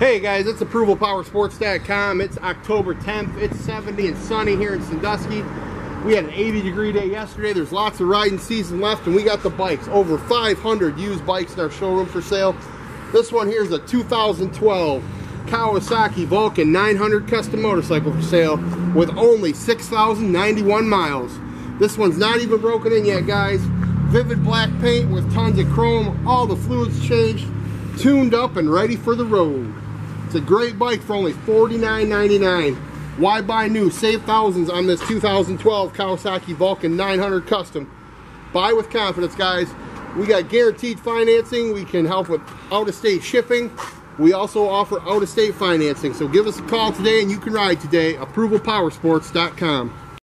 Hey guys, it's ApprovalPowersports.com. It's October 10th. It's 70 and sunny here in Sandusky. We had an 80 degree day yesterday. There's lots of riding season left and we got the bikes. Over 500 used bikes in our showroom for sale. This one here is a 2012 Kawasaki Vulcan 900 custom motorcycle for sale with only 6,091 miles. This one's not even broken in yet, guys. Vivid black paint with tons of chrome. All the fluids changed, tuned up and ready for the road. It's a great bike for only $49.99. Why buy new? Save thousands on this 2012 Kawasaki Vulcan 900 Custom. Buy with confidence, guys. We got guaranteed financing. We can help with out-of-state shipping. We also offer out-of-state financing. So give us a call today and you can ride today. ApprovalPowersports.com.